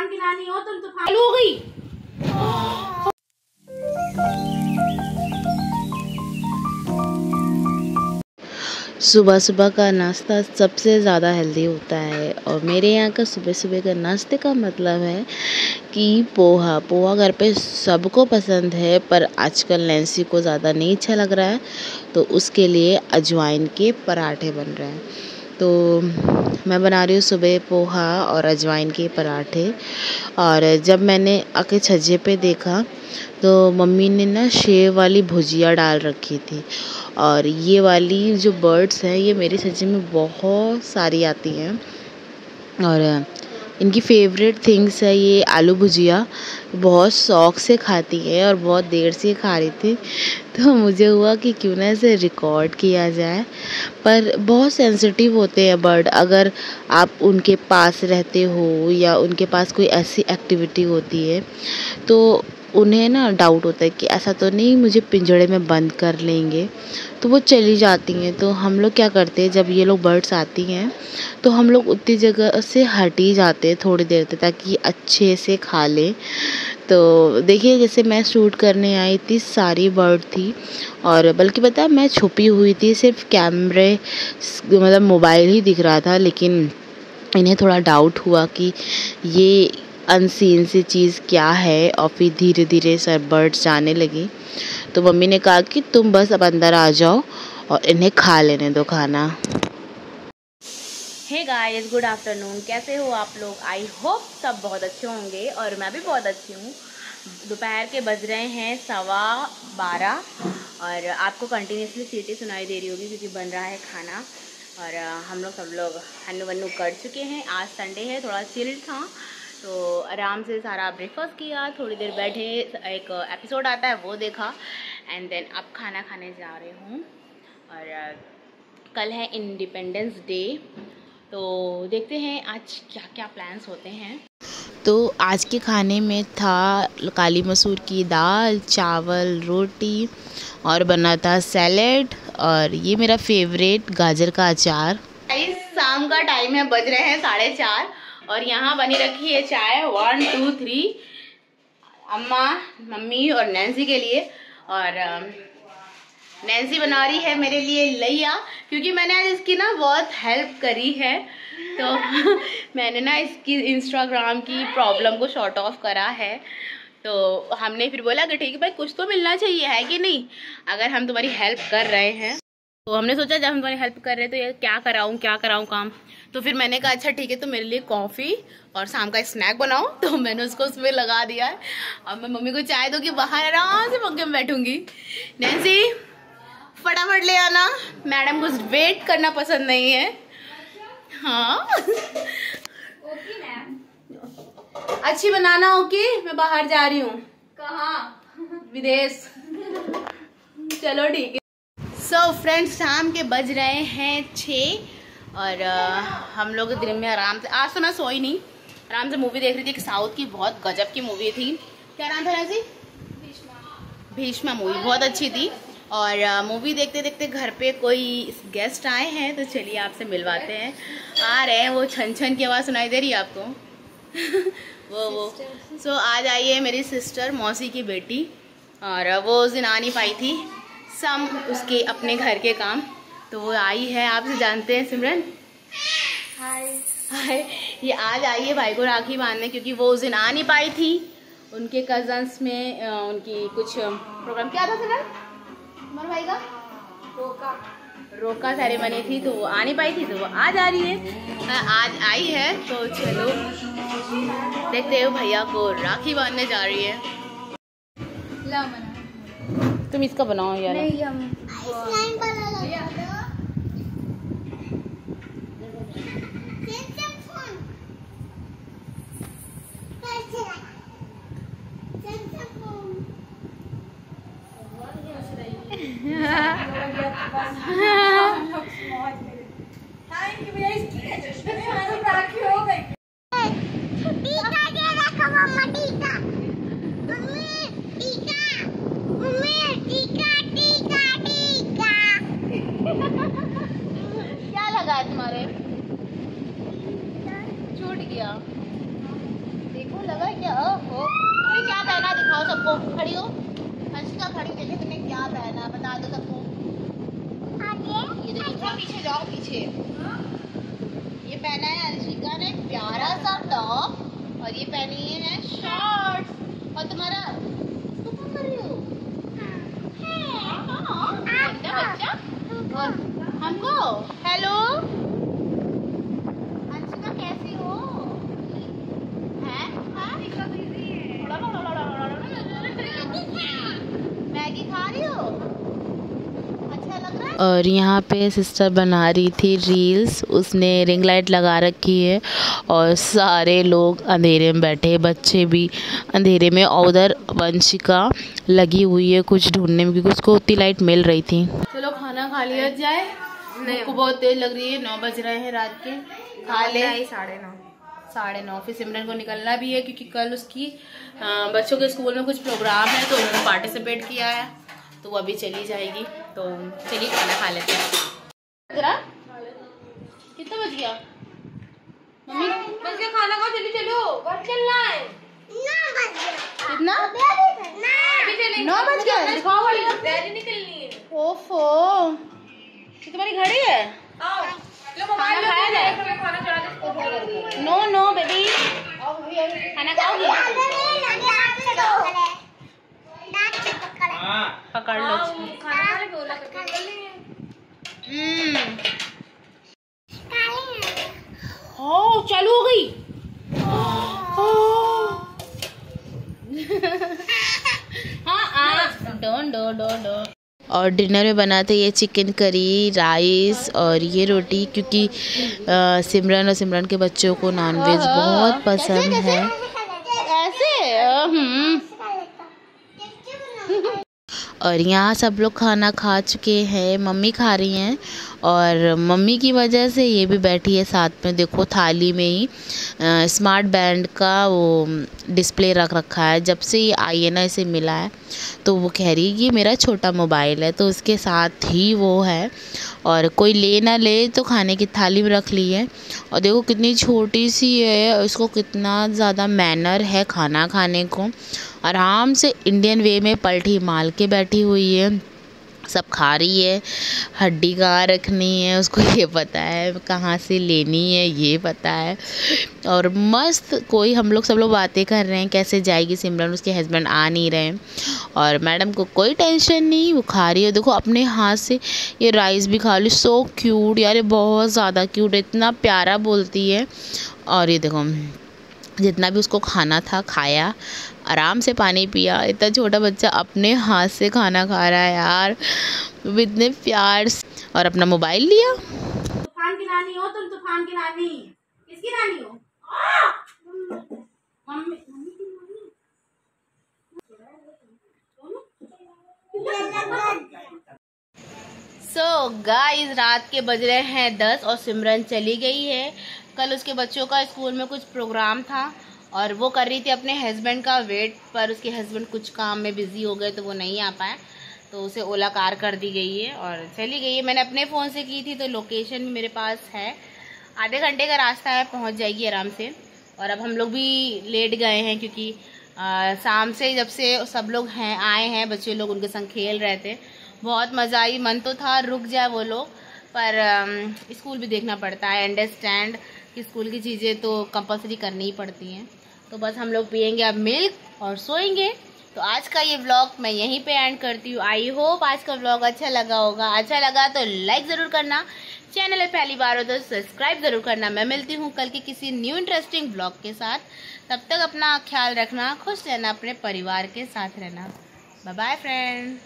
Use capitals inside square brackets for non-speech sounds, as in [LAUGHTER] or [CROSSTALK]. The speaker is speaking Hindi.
तूफ़ान की नानी हो, तुम तूफ़ान हो गई। सुबह सुबह का नाश्ता सबसे ज़्यादा हेल्दी होता है और मेरे यहाँ का सुबह सुबह का नाश्ते का मतलब है कि पोहा। पोहा घर पे सबको पसंद है, पर आजकल नैन्सी को ज़्यादा नहीं अच्छा लग रहा है तो उसके लिए अजवाइन के पराठे बन रहे हैं। तो मैं बना रही हूँ सुबह पोहा और अजवाइन के पराठे। और जब मैंने आके छज्जे पे देखा तो मम्मी ने ना शेव वाली भुजिया डाल रखी थी। और ये वाली जो बर्ड्स हैं, ये मेरी छज्जे में बहुत सारी आती हैं। और इनकी फेवरेट थिंग्स है ये आलू भुजिया। बहुत शौक से खाती है और बहुत देर से खा रही थी। तो मुझे हुआ कि क्यों ना इसे रिकॉर्ड किया जाए। पर बहुत सेंसिटिव होते हैं बर्ड अगर आप उनके पास रहते हो या उनके पास कोई ऐसी एक्टिविटी होती है तो उन्हें ना डाउट होता है कि ऐसा तो नहीं, मुझे पिंजड़े में बंद कर लेंगे। तो वो चली जाती हैं। तो हम लोग क्या करते हैं, जब ये लोग बर्ड्स आती हैं तो हम लोग उतनी जगह से हट ही जाते हैं थोड़ी देर तक, ताकि अच्छे से खा लें। तो देखिए, जैसे मैं शूट करने आई थी, सारी बर्ड थी। और बल्कि पता है, मैं छुपी हुई थी, सिर्फ़ कैमरे मतलब मोबाइल ही दिख रहा था, लेकिन इन्हें थोड़ा डाउट हुआ कि ये अनसीन सी चीज़ क्या है? और फिर धीरे धीरे सर बर्ड्स जाने लगी। तो मम्मी ने कहा कि तुम बस अब अंदर आ जाओ और इन्हें खा लेने दो खाना। हे गाइस गुड आफ्टरनून कैसे हो आप लोग? आई होप सब बहुत अच्छे होंगे और मैं भी बहुत अच्छी हूँ। दोपहर के बज रहे हैं सवा बारह और आपको कंटिन्यूसली सीटी सुनाई दे रही होगी क्योंकि बन रहा है खाना। और, हम लोग सब लोग हन्नू वन्नू कर चुके हैं। आज संडे है, थोड़ा चिल्ड था। तो आराम से सारा ब्रेकफास्ट किया थोड़ी देर बैठे एक एपिसोड आता है वो देखा एंड देन अब खाना खाने जा रही हूँ। और कल है इंडिपेंडेंस डे तो देखते हैं आज क्या क्या प्लान्स होते हैं। तो आज के खाने में था काली मसूर की दाल चावल रोटी और बना था सैलेड और ये मेरा फेवरेट गाजर का अचार। शाम का टाइम है बज रहे हैं साढ़े चार। और यहाँ बनी रखी है चाय वन टू थ्री अम्मा, मम्मी और नैन्सी के लिए। और नैन्सी बना रही है मेरे लिए लैया क्योंकि मैंने आज इसकी ना बहुत हेल्प करी है। तो [LAUGHS] मैंने ना इसकी इंस्टाग्राम की प्रॉब्लम को शॉर्ट ऑफ़ करा है। तो हमने फिर बोला कि ठीक है भाई, कुछ तो मिलना चाहिए, है कि नहीं? अगर हम तुम्हारी हेल्प कर रहे हैं। तो हमने सोचा जब हम तुम्हारी हेल्प कर रहे हैं तो ये क्या कराऊँ क्या कराऊँ काम? तो फिर मैंने कहा अच्छा ठीक है तो मेरे लिए कॉफ़ी और शाम का स्नैक बनाओ। [LAUGHS] तो मैंने उसको उसमें लगा दिया। है अब मैं मम्मी को चाय दूँगी बाहर आराम से पंखे में बैठूँगी। नैन्सी फटाफट ले आना। मैडम को वेट करना पसंद नहीं है। हाँ। अच्छी बनाना ओके? मैं बाहर जा रही हूँ। कहा? विदेश। [LAUGHS] चलो ठीक है। सो so, फ्रेंड्स शाम के बज रहे हैं छः और हम लोग दिन में आराम से आज तो मैं सोई नहीं आराम से मूवी देख रही थी कि साउथ की बहुत गजब की मूवी थी। क्या नाम था जी भीष्मा मूवी बहुत अच्छी थी। और मूवी देखते देखते घर पे कोई गेस्ट आए हैं तो चलिए आपसे मिलवाते हैं। आ रहे हैं वो छन छन की आवाज़ सुनाई दे रही है आपको? [LAUGHS] वो वो। सो so, आज आई है मेरी सिस्टर मौसी की बेटी और वो उस दिन आ नहीं पाई थी। सम उसके अपने घर के काम। तो वो आई है आपसे जानते हैं सिमरन? हाय हाय ये आज आई है भाई को राखी बांधने क्योंकि वो उस दिन आ नहीं पाई थी। उनके कजन्स में उनकी कुछ प्रोग्राम क्या था सिमरन? उमर भाई का? रोका। रोका सेरेमनी थी तो वो आ नहीं पाई थी तो वो आज आ रही है। आज आई है तो चलो। देखते हो भैया को राखी बांधने जा रही है। तुम इसका बनाओ यार। नहीं हम गया। देखो सबको? खड़ी हो। अंशिका खड़ी देखे तुमने क्या पहना बता दो सबको। ये देखो थोड़ा पीछे जाओ पीछे। ये पहना है अंशिका ने प्यारा सा टॉप और ये पहनी है शॉर्ट्स। और तुम्हारा तुम क्या कर रही हो? बच्चा? और हमको? हेलो अंशिका कैसी हो हैं मैगी खा रही हो अच्छा लग रहा है और यहाँ पे सिस्टर बना रही थी रील्स उसने रिंग लाइट लगा रखी है और सारे लोग अंधेरे में बैठे बच्चे भी अंधेरे में और उधर वंशिका लगी हुई है कुछ ढूँढने में क्योंकि उसको उतनी लाइट मिल रही थी। चलो खाना खा लिया जाए। को बहुत तेज लग रही है नौ बज रहे हैं रात के। खा ले। साढ़े नौ। साढ़े नौ फिर सिमरन को निकलना भी है क्योंकि कल उसकी बच्चों के स्कूल में कुछ प्रोग्राम है तो उन्होंने पार्टिसिपेट किया है तो वो अभी चली जाएगी। तो चलिए खाना खा लेते हैं। जरा? कितना बज गया? मम्मी? बस के खाना खाओ जल्दी चलो। घर चलना है कितना? नौ बज गया दिखाओ बड़ी निकलनी है। ओफो। ये तुम्हारी घड़ी है? खाना खाया जाए? है नो नो बेबी खाना खाओगी? पकड़ लो हाँ, है हम्म। ओ चालू हो गई। हाँ हाँ डोन डो डो डो। और डिनर में बनाते ये चिकन करी राइस और ये रोटी क्योंकि सिमरन और सिमरन के बच्चों को नॉनवेज बहुत पसंद है। ऐसे? हम्म। और यहाँ सब लोग खाना खा चुके हैं मम्मी खा रही हैं और मम्मी की वजह से ये भी बैठी है साथ में देखो थाली में ही अ, स्मार्ट बैंड का वो डिस्प्ले रख रखा है जब से ये आई है ना इसे मिला है तो वो कह रही है कि मेरा छोटा मोबाइल है तो उसके साथ ही वो है और कोई ले ना ले तो खाने की थाली में रख ली है और देखो कितनी छोटी सी है इसको कितना ज़्यादा मैनर है खाना खाने को आराम से इंडियन वे में पलटी माल के बैठी हुई है। सब खा रही है, हड्डी कहाँ रखनी है, उसको ये पता है, कहाँ से लेनी है, ये पता है। और मस्त कोई हम लोग सब लोग बातें कर रहे हैं, कैसे जाएगी सिमरन, उसके हस्बैंड आ नहीं रहे हैं। और मैडम को कोई टेंशन नहीं, वो खा रही है। देखो, अपने हाथ से ये राइस भी खा ली सो क्यूट यार, ये बहुत ज़्यादा क्यूट इतना प्यारा बोलती है। और ये देखो जितना भी उसको खाना था खाया आराम से पानी पिया। इतना छोटा बच्चा अपने हाथ से खाना खा रहा है यार। इतने प्यार से। और अपना मोबाइल लिया। तूफ़ान की नानी हो तुम तूफ़ान की नानी किसकी नानी हो? मम्मी सो गाइस रात के बज रहे हैं दस और सिमरन चली गई है। कल उसके बच्चों का स्कूल में कुछ प्रोग्राम था और वो कर रही थी अपने हस्बैंड का वेट पर उसके हस्बैंड कुछ काम में बिज़ी हो गए तो वो नहीं आ पाए। तो उसे ओला कार कर दी गई है और चली गई है। मैंने अपने फ़ोन से की थी तो लोकेशन मेरे पास है। आधे घंटे का रास्ता है, पहुँच जाएगी आराम से। और अब हम लोग भी लेट गए हैं क्योंकि शाम से जब से सब लोग हैं, आए हैं, बच्चे लोग उनके संग खेल रहे थे। बहुत मज़ा आई। मन तो था रुक जाए वो लोग, पर स्कूल भी देखना पड़ता है। अंडरस्टैंड स्कूल की चीज़ें तो कंपलसरी करनी ही पड़ती हैं। तो बस हम लोग पियेंगे अब मिल्क और सोएँगे। तो आज का ये व्लॉग मैं यहीं पे एंड करती हूँ। आई होप आज का व्लॉग अच्छा लगा होगा। अच्छा लगा तो लाइक ज़रूर करना। चैनल है पहली बार हो तो सब्सक्राइब ज़रूर करना। मैं मिलती हूँ कल के किसी न्यू इंटरेस्टिंग ब्लॉग के साथ। तब तक अपना ख्याल रखना, खुश रहना, अपने परिवार के साथ रहना। Bye friend